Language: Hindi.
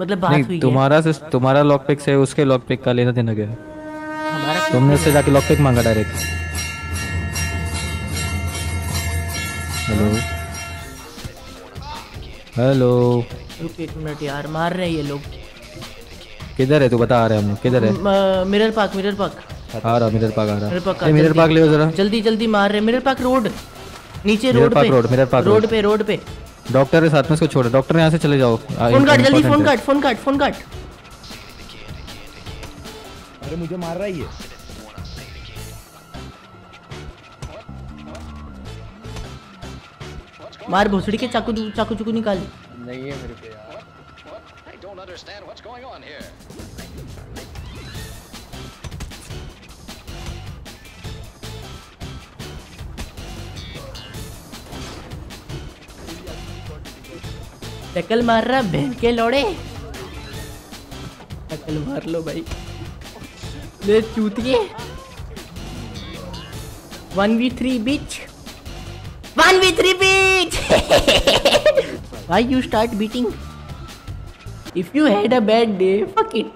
मतलब बात हुई है। तुम्हारा से तुम्हारा लॉक पिक से उसके लॉक पिक का लेना देना है हमारा तुमने उससे जाके लॉक पिक मांगा डायरेक्ट हेलो? हेलो? रुक एक मिनट यार मार रहे हैं ये लोग। किधर है? तू बता आ रहे हम किधर है? Mirror Park Mirror Park. आ रहा मिरर पार्क आ रहा। मिरर पार्क है मिरर पार्क ले जरा। जल्दी जल्दी मार रहे मिरर पार्क रोड नीचे रोड पे। Road Mirror Park road. पे रोड पे। डॉक्टर के साथ में इसको छोड़ो। डॉक्टर यहाँ से चले जाओ। फ़ोन काट जल्दी फ़ोन काट फ़ोन काट फ़ोन काट। अरे मुझे मार रहा है ये। मार भोसड़ी के चाकू चाकू चुकू निकाल। नहीं है मेरे पे यार। I don't understand what's going on here. टकल मार रहा बहन के लोड़े। टकल मार लो भाई। ले चूतिए। One V three beach. One V three beach. Why you start beating if you had a bad day fuck it